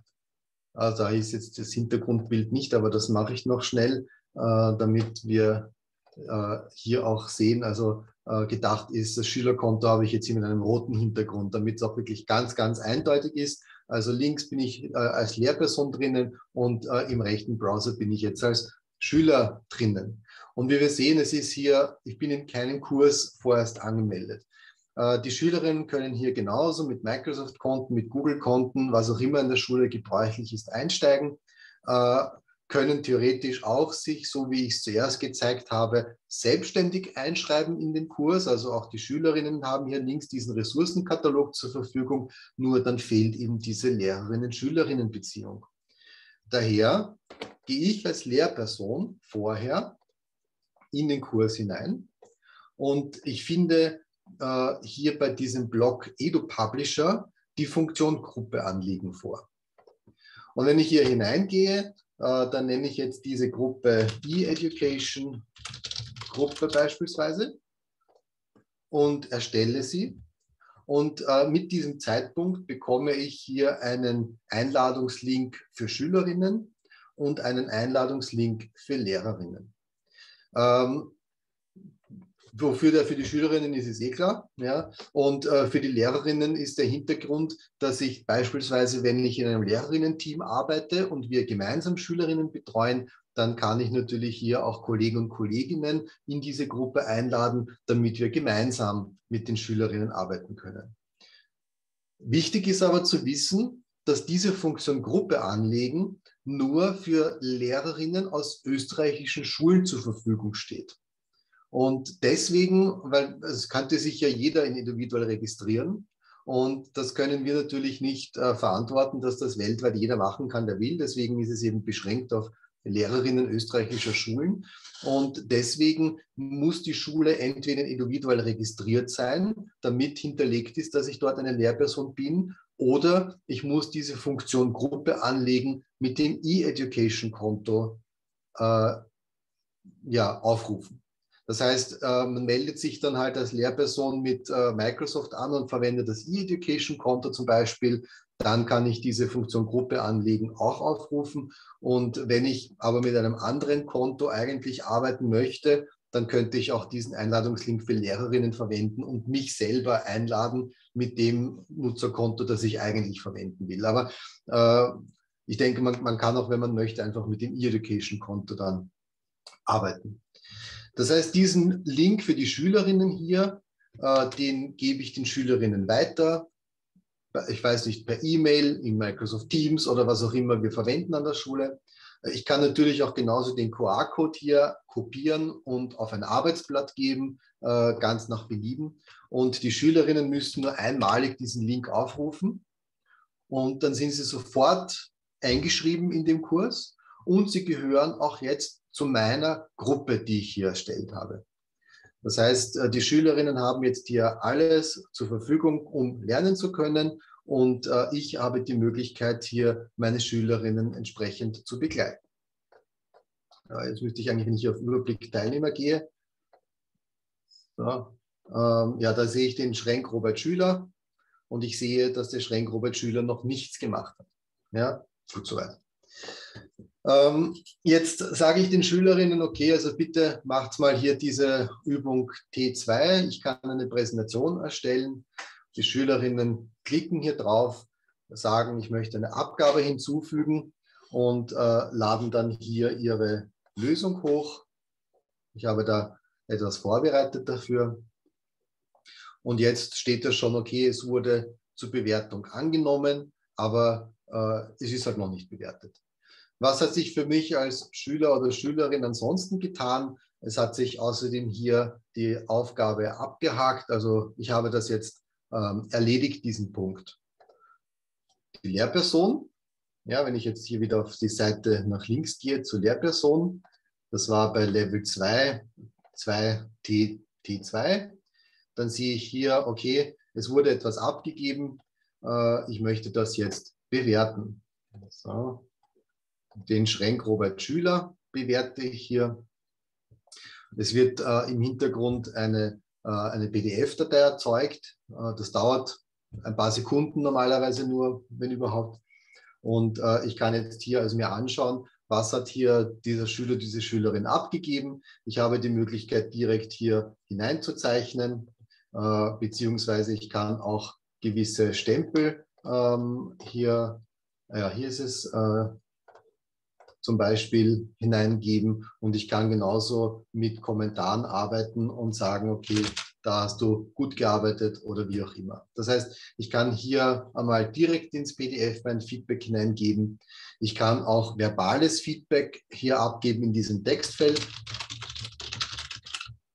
also da ist jetzt das Hintergrundbild nicht, aber das mache ich noch schnell, äh, damit wir äh, hier auch sehen, also äh, gedacht ist, das Schülerkonto habe ich jetzt hier mit einem roten Hintergrund, damit es auch wirklich ganz, ganz eindeutig ist. Also links bin ich als Lehrperson drinnen und im rechten Browser bin ich jetzt als Schüler drinnen. Und wie wir sehen, es ist hier, ich bin in keinem Kurs vorerst angemeldet. Äh, die Schülerinnen können hier genauso mit Microsoft-Konten, mit Google-Konten, was auch immer in der Schule gebräuchlich ist, einsteigen können theoretisch auch sich, so wie ich es zuerst gezeigt habe, selbstständig einschreiben in den Kurs. Also auch die Schülerinnen haben hier links diesen Ressourcenkatalog zur Verfügung, nur dann fehlt eben diese Lehrerinnen-Schülerinnen-Beziehung. Daher gehe ich als Lehrperson vorher in den Kurs hinein und ich finde äh, hier bei diesem Blog EduPublisher die Funktion Gruppe anliegen vor. Und wenn ich hier hineingehe, äh, dann nenne ich jetzt diese Gruppe E-Education Gruppe beispielsweise und erstelle sie. Und äh, mit diesem Zeitpunkt bekomme ich hier einen Einladungslink für Schülerinnen und einen Einladungslink für Lehrerinnen. Ähm, Wofür der für die Schülerinnen ist, ist eh klar. Ja? Und äh, für die Lehrerinnen ist der Hintergrund, dass ich beispielsweise, wenn ich in einem Lehrerinnen-Team arbeite und wir gemeinsam Schülerinnen betreuen, dann kann ich natürlich hier auch Kollegen und Kolleginnen in diese Gruppe einladen, damit wir gemeinsam mit den Schülerinnen arbeiten können. Wichtig ist aber zu wissen, dass diese Funktion Gruppe anlegen nur für Lehrerinnen aus österreichischen Schulen zur Verfügung steht. Und deswegen, weil es könnte sich ja jeder individuell registrieren. Und das können wir natürlich nicht äh, verantworten, dass das weltweit jeder machen kann, der will. Deswegen ist es eben beschränkt auf Lehrerinnen österreichischer Schulen. Und deswegen muss die Schule entweder individuell registriert sein, damit hinterlegt ist, dass ich dort eine Lehrperson bin, oder ich muss diese Funktion Gruppe anlegen mit dem E-Education-Konto äh, ja, aufrufen. Das heißt, äh, man meldet sich dann halt als Lehrperson mit äh, Microsoft an und verwendet das E-Education-Konto zum Beispiel. Dann kann ich diese Funktion Gruppe anlegen auch aufrufen. Und wenn ich aber mit einem anderen Konto eigentlich arbeiten möchte, dann könnte ich auch diesen Einladungslink für Lehrerinnen verwenden und mich selber einladen mit dem Nutzerkonto, das ich eigentlich verwenden will. Aber äh, ich denke, man, man kann auch, wenn man möchte, einfach mit dem E-Education-Konto dann arbeiten. Das heißt, diesen Link für die Schülerinnen hier, äh, den gebe ich den Schülerinnen weiter. ich weiß nicht, per E-Mail, in Microsoft Teams oder was auch immer wir verwenden an der Schule. Ich kann natürlich auch genauso den QR-Code hier kopieren und auf ein Arbeitsblatt geben, äh, ganz nach Belieben. Und die Schülerinnen müssten nur einmalig diesen Link aufrufen und dann sind sie sofort eingeschrieben in dem Kurs und sie gehören auch jetzt zu meiner Gruppe, die ich hier erstellt habe. Das heißt, äh, die Schülerinnen haben jetzt hier alles zur Verfügung, um lernen zu können. Und äh, ich habe die Möglichkeit, hier meine Schülerinnen entsprechend zu begleiten. jetzt müsste ich eigentlich, wenn ich auf Überblick Teilnehmer gehe, so, ähm, ja, da sehe ich den Schrenk Robert Schüler und ich sehe, dass der Schrenk Robert Schüler noch nichts gemacht hat. Ja, gut soweit. Ähm, jetzt sage ich den Schülerinnen, okay, also bitte macht mal hier diese Übung T2. Ich kann eine Präsentation erstellen. Die Schülerinnen klicken hier drauf, sagen, ich möchte eine Abgabe hinzufügen und äh, laden dann hier ihre Lösung hoch. Ich habe da etwas vorbereitet dafür. Und jetzt steht da schon, okay, es wurde zur Bewertung angenommen, aber äh, es ist halt noch nicht bewertet. Was hat sich für mich als Schüler oder Schülerin ansonsten getan? Es hat sich außerdem hier die Aufgabe abgehakt. Also ich habe das jetzt ähm, erledigt, diesen Punkt. Die Lehrperson, ja, wenn ich jetzt hier wieder auf die Seite nach links gehe zur Lehrperson, das war bei Level 2, 2 T, T2, dann sehe ich hier, okay, es wurde etwas abgegeben, äh, ich möchte das jetzt bewerten. So den Schrenk Robert Schüler bewerte ich hier. Es wird äh, im Hintergrund eine, äh, eine PDF-Datei erzeugt. Äh, das dauert ein paar Sekunden normalerweise nur, wenn überhaupt. Und äh, ich kann jetzt hier also mir anschauen, was hat hier dieser Schüler, diese Schülerin abgegeben. Ich habe die Möglichkeit, direkt hier hineinzuzeichnen, äh, beziehungsweise ich kann auch gewisse Stempel ähm, hier, ja, hier ist es, äh, zum Beispiel hineingeben und ich kann genauso mit Kommentaren arbeiten und sagen, okay, da hast du gut gearbeitet oder wie auch immer. Das heißt, ich kann hier einmal direkt ins PDF mein Feedback hineingeben. Ich kann auch verbales Feedback hier abgeben in diesem Textfeld,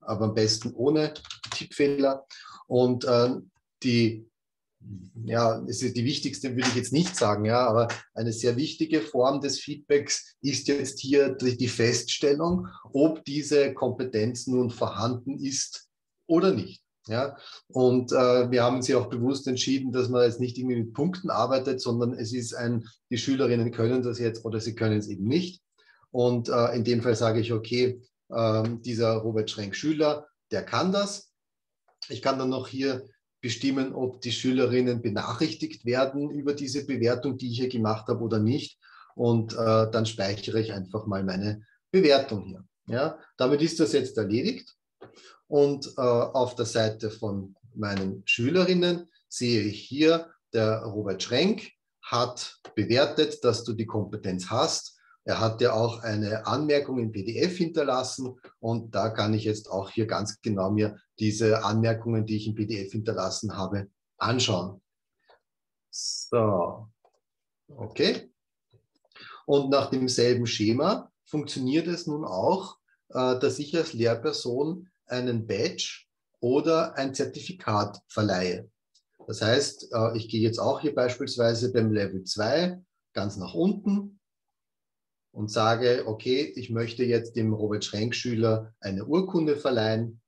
aber am besten ohne Tippfehler. Und äh, die ja, es ist die wichtigste, würde ich jetzt nicht sagen, ja, aber eine sehr wichtige Form des Feedbacks ist jetzt hier die Feststellung, ob diese Kompetenz nun vorhanden ist oder nicht. Ja, und äh, wir haben ja auch bewusst entschieden, dass man jetzt nicht irgendwie mit Punkten arbeitet, sondern es ist ein, die Schülerinnen können das jetzt oder sie können es eben nicht. Und äh, in dem Fall sage ich, okay, äh, dieser Robert Schrenk-Schüler, der kann das. Ich kann dann noch hier bestimmen, ob die Schülerinnen benachrichtigt werden über diese Bewertung, die ich hier gemacht habe oder nicht. Und äh, dann speichere ich einfach mal meine Bewertung hier. Ja, damit ist das jetzt erledigt. Und äh, auf der Seite von meinen Schülerinnen sehe ich hier, der Robert Schrenk hat bewertet, dass du die Kompetenz hast er hat ja auch eine Anmerkung im PDF hinterlassen und da kann ich jetzt auch hier ganz genau mir diese Anmerkungen, die ich im PDF hinterlassen habe, anschauen. So, okay. Und nach demselben Schema funktioniert es nun auch, äh, dass ich als Lehrperson einen Badge oder ein Zertifikat verleihe. Das heißt, äh, ich gehe jetzt auch hier beispielsweise beim Level 2 ganz nach unten und sage, okay, ich möchte jetzt dem Robert Schrenk-Schüler eine Urkunde verleihen.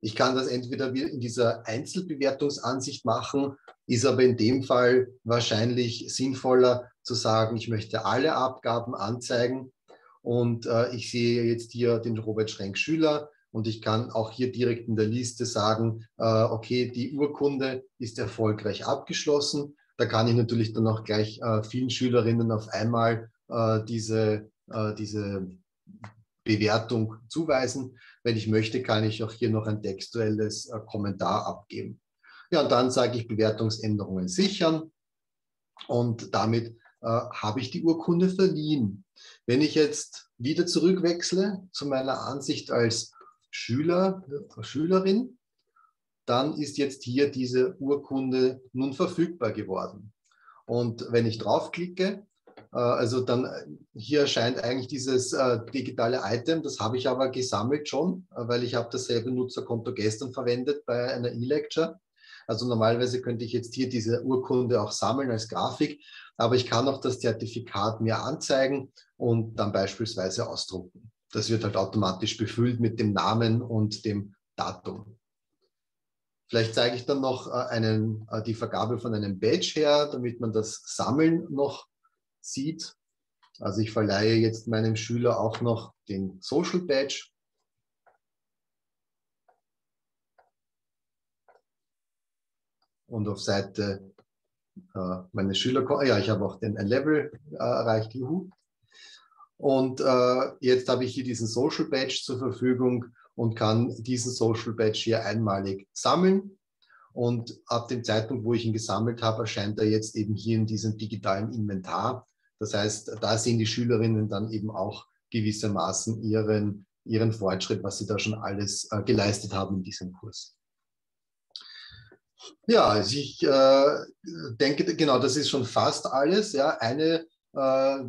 Ich kann das entweder in dieser Einzelbewertungsansicht machen, ist aber in dem Fall wahrscheinlich sinnvoller zu sagen, ich möchte alle Abgaben anzeigen und äh, ich sehe jetzt hier den Robert Schrenk-Schüler und ich kann auch hier direkt in der Liste sagen, äh, okay, die Urkunde ist erfolgreich abgeschlossen. Da kann ich natürlich dann auch gleich äh, vielen Schülerinnen auf einmal äh, diese, äh, diese Bewertung zuweisen. Wenn ich möchte, kann ich auch hier noch ein textuelles äh, Kommentar abgeben. Ja, und dann sage ich Bewertungsänderungen sichern und damit habe ich die Urkunde verliehen. Wenn ich jetzt wieder zurückwechsle zu meiner Ansicht als Schüler, Schülerin, dann ist jetzt hier diese Urkunde nun verfügbar geworden. Und wenn ich draufklicke, also dann äh, hier erscheint eigentlich dieses äh, digitale Item, das habe ich aber gesammelt schon, weil ich habe dasselbe Nutzerkonto gestern verwendet bei einer E-Lecture. Also normalerweise könnte ich jetzt hier diese Urkunde auch sammeln als Grafik, aber ich kann auch das Zertifikat mir anzeigen und dann beispielsweise ausdrucken. Das wird halt automatisch befüllt mit dem Namen und dem Datum. Vielleicht zeige ich dann noch einen, die Vergabe von einem Badge her, damit man das Sammeln noch sieht. Also ich verleihe jetzt meinem Schüler auch noch den Social Badge. Und auf Seite äh, meines Schüler, ja, ich habe auch den, ein Level äh, erreicht, juhu. Und äh, jetzt habe ich hier diesen Social Badge zur Verfügung und kann diesen Social Badge hier einmalig sammeln. Und ab dem Zeitpunkt, wo ich ihn gesammelt habe, erscheint er jetzt eben hier in diesem digitalen Inventar. Das heißt, da sehen die Schülerinnen dann eben auch gewissermaßen ihren, ihren Fortschritt, was sie da schon alles äh, geleistet haben in diesem Kurs. Ja, also ich äh, denke, genau, das ist schon fast alles. Ja, eine äh,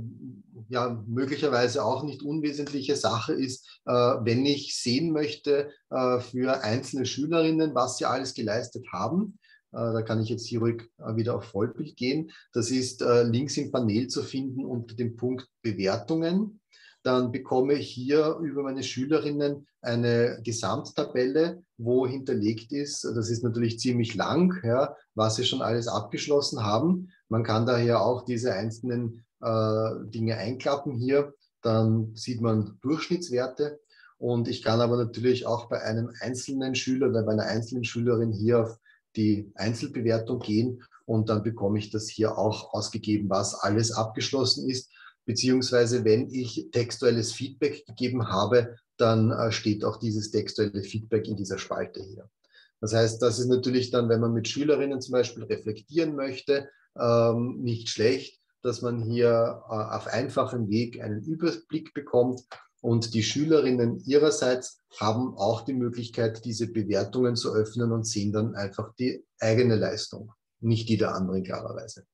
ja, möglicherweise auch nicht unwesentliche Sache ist, äh, wenn ich sehen möchte äh, für einzelne Schülerinnen, was sie alles geleistet haben, da kann ich jetzt hier ruhig äh, wieder auf Vollbild gehen. Das ist äh, links im Panel zu finden unter dem Punkt Bewertungen. Dann bekomme ich hier über meine Schülerinnen eine Gesamttabelle, wo hinterlegt ist, das ist natürlich ziemlich lang, ja, was sie schon alles abgeschlossen haben. Man kann daher auch diese einzelnen äh, Dinge einklappen hier. Dann sieht man Durchschnittswerte. Und ich kann aber natürlich auch bei einem einzelnen Schüler oder bei einer einzelnen Schülerin hier auf die Einzelbewertung gehen und dann bekomme ich das hier auch ausgegeben, was alles abgeschlossen ist. Beziehungsweise wenn ich textuelles Feedback gegeben habe, dann äh, steht auch dieses textuelle Feedback in dieser Spalte hier. Das heißt, das ist natürlich dann, wenn man mit Schülerinnen zum Beispiel reflektieren möchte, ähm, nicht schlecht, dass man hier äh, auf einfachem Weg einen Überblick bekommt und die Schülerinnen ihrerseits haben auch die Möglichkeit, diese Bewertungen zu öffnen und sehen dann einfach die eigene Leistung, nicht die der anderen klarerweise.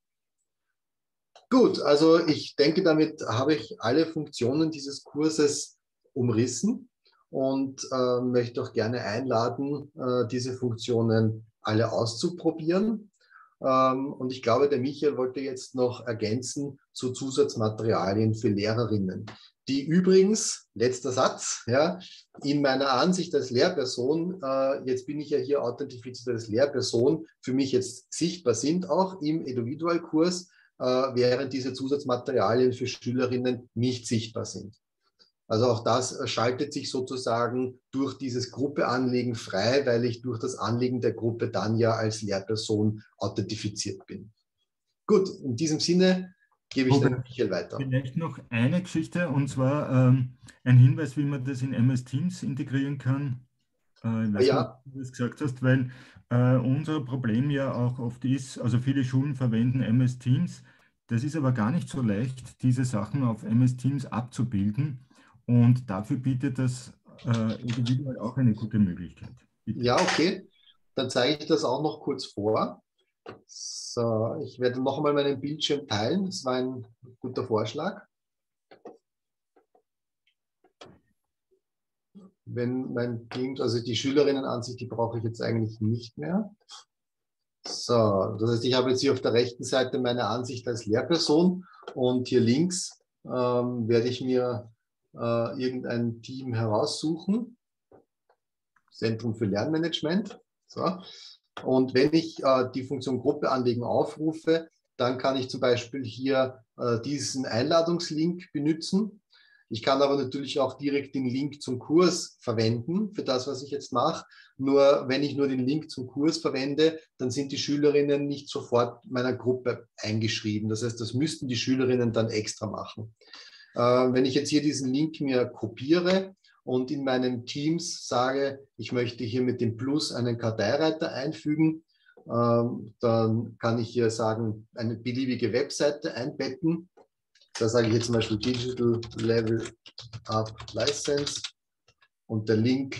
Gut, also ich denke, damit habe ich alle Funktionen dieses Kurses umrissen und äh, möchte auch gerne einladen, äh, diese Funktionen alle auszuprobieren. Ähm, und ich glaube, der Michael wollte jetzt noch ergänzen zu Zusatzmaterialien für Lehrerinnen die übrigens, letzter Satz, ja, in meiner Ansicht als Lehrperson, äh, jetzt bin ich ja hier authentifiziert als Lehrperson, für mich jetzt sichtbar sind auch im Individualkurs, äh, während diese Zusatzmaterialien für Schülerinnen nicht sichtbar sind. Also auch das schaltet sich sozusagen durch dieses Gruppeanlegen frei, weil ich durch das Anlegen der Gruppe dann ja als Lehrperson authentifiziert bin. Gut, in diesem Sinne gebe ich dann Michael weiter. Vielleicht noch eine Geschichte und zwar ähm, ein Hinweis, wie man das in MS Teams integrieren kann. Äh, ich weiß ja. nicht, wie du das gesagt hast, weil äh, unser Problem ja auch oft ist, also viele Schulen verwenden MS Teams. Das ist aber gar nicht so leicht, diese Sachen auf MS Teams abzubilden. Und dafür bietet das äh, individuell auch eine gute Möglichkeit. Bitte. Ja, okay. Dann zeige ich das auch noch kurz vor. So, ich werde noch einmal meinen Bildschirm teilen. Das war ein guter Vorschlag. Wenn mein Kind, also die Schülerinnenansicht, die brauche ich jetzt eigentlich nicht mehr. So, das heißt, ich habe jetzt hier auf der rechten Seite meine Ansicht als Lehrperson und hier links ähm, werde ich mir äh, irgendein Team heraussuchen. Zentrum für Lernmanagement. So. Und wenn ich äh, die Funktion Gruppe anlegen aufrufe, dann kann ich zum Beispiel hier äh, diesen Einladungslink benutzen. Ich kann aber natürlich auch direkt den Link zum Kurs verwenden für das, was ich jetzt mache. Nur wenn ich nur den Link zum Kurs verwende, dann sind die Schülerinnen nicht sofort meiner Gruppe eingeschrieben. Das heißt, das müssten die Schülerinnen dann extra machen. Äh, wenn ich jetzt hier diesen Link mir kopiere und in meinen Teams sage, ich möchte hier mit dem Plus einen Karteireiter einfügen, ähm, dann kann ich hier sagen, eine beliebige Webseite einbetten. Da sage ich jetzt zum Beispiel Digital Level Up License und der Link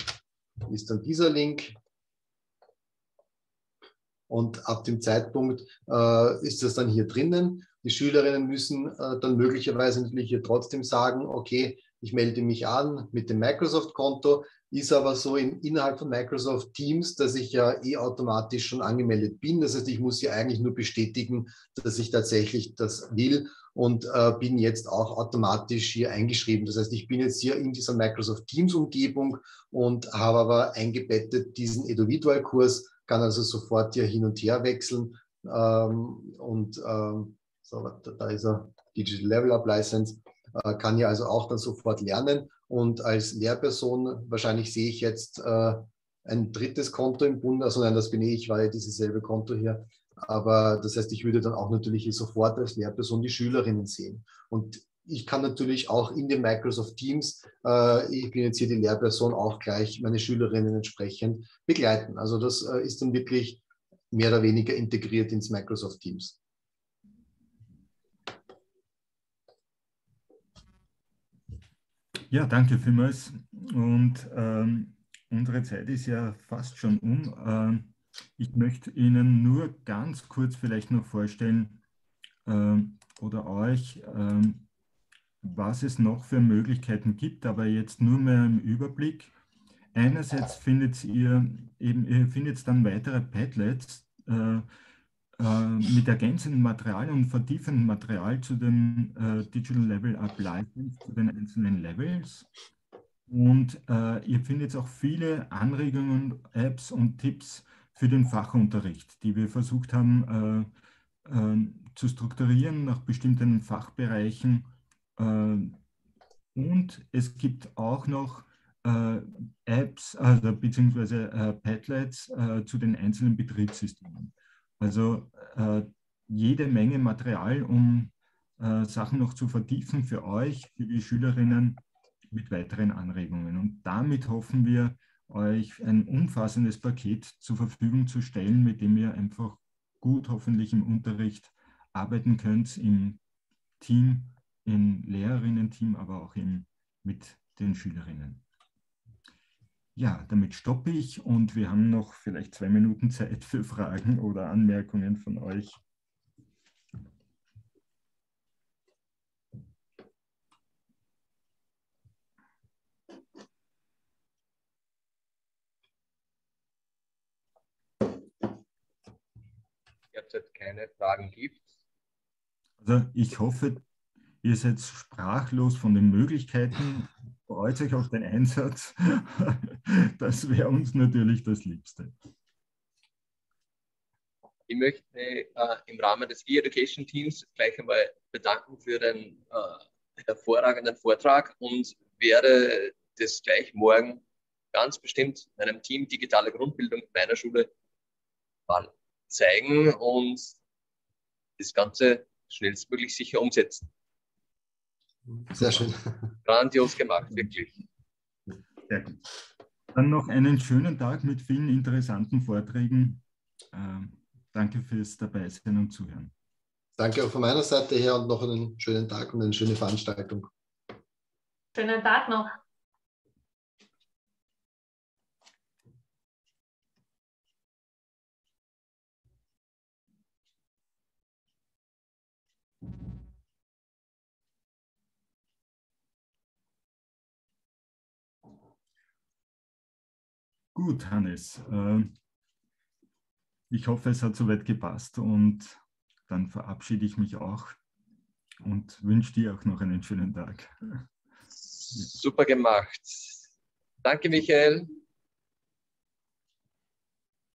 ist dann dieser Link. Und ab dem Zeitpunkt äh, ist das dann hier drinnen. Die Schülerinnen müssen äh, dann möglicherweise natürlich hier trotzdem sagen, okay, ich melde mich an mit dem Microsoft-Konto, ist aber so in, innerhalb von Microsoft Teams, dass ich ja eh automatisch schon angemeldet bin. Das heißt, ich muss ja eigentlich nur bestätigen, dass ich tatsächlich das will und äh, bin jetzt auch automatisch hier eingeschrieben. Das heißt, ich bin jetzt hier in dieser Microsoft Teams Umgebung und habe aber eingebettet diesen Eduvidual-Kurs, kann also sofort hier hin und her wechseln ähm, und ähm, so, da, da ist er, Digital Level Up License, kann ja also auch dann sofort lernen und als Lehrperson, wahrscheinlich sehe ich jetzt äh, ein drittes Konto im Bund, also nein, das bin ich, weil dieses selbe Konto hier. Aber das heißt, ich würde dann auch natürlich sofort als Lehrperson die Schülerinnen sehen. Und ich kann natürlich auch in den Microsoft Teams, äh, ich bin jetzt hier die Lehrperson, auch gleich meine Schülerinnen entsprechend begleiten. Also das äh, ist dann wirklich mehr oder weniger integriert ins Microsoft Teams. Ja, danke vielmals. Und ähm, unsere Zeit ist ja fast schon um. Ähm, ich möchte Ihnen nur ganz kurz vielleicht noch vorstellen ähm, oder euch, ähm, was es noch für Möglichkeiten gibt, aber jetzt nur mehr im Überblick. Einerseits findet ihr eben, ihr findet dann weitere Padlets, äh, mit ergänzendem Material und vertiefendem Material zu dem äh, Digital Level Up License, zu den einzelnen Levels. Und äh, ihr findet auch viele Anregungen, Apps und Tipps für den Fachunterricht, die wir versucht haben äh, äh, zu strukturieren nach bestimmten Fachbereichen. und es gibt auch noch Apps also, bzw. Padlets zu den einzelnen Betriebssystemen. Also äh, jede Menge Material, um äh, Sachen noch zu vertiefen für euch, für die Schülerinnen mit weiteren Anregungen. Und damit hoffen wir, euch ein umfassendes Paket zur Verfügung zu stellen, mit dem ihr einfach gut hoffentlich im Unterricht arbeiten könnt, im Team, im Lehrerinnen-Team, aber auch im, mit den Schülerinnen. Ja, damit stoppe ich und wir haben noch vielleicht zwei Minuten Zeit für Fragen oder Anmerkungen von euch. Derzeit keine Fragen gibt. Also ich hoffe, ihr seid sprachlos von den Möglichkeiten, freut euch auf den Einsatz. Das wäre uns natürlich das Liebste. Ich möchte äh, im Rahmen des E-Education Teams gleich einmal bedanken für den äh, hervorragenden Vortrag und werde das gleich morgen ganz bestimmt meinem Team Digitale Grundbildung meiner Schule mal zeigen und das Ganze schnellstmöglich sicher umsetzen. Sehr schön. Grandios gemacht, wirklich. Sehr gut. Dann noch einen schönen Tag mit vielen interessanten Vorträgen. Ähm, danke fürs Dabeisein und Zuhören. Danke auch von meiner Seite her und noch einen schönen Tag und eine schöne Veranstaltung. Schönen Tag noch. Gut, Hannes. Äh, ich hoffe, es hat soweit gepasst und dann verabschiede ich mich auch und wünsche dir auch noch einen schönen Tag. Super gemacht. Danke, Michael.